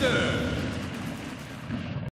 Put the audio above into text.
Defender!